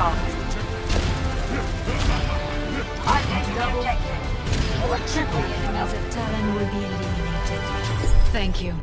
I double triple. Enemies Talon will be eliminated. Thank you.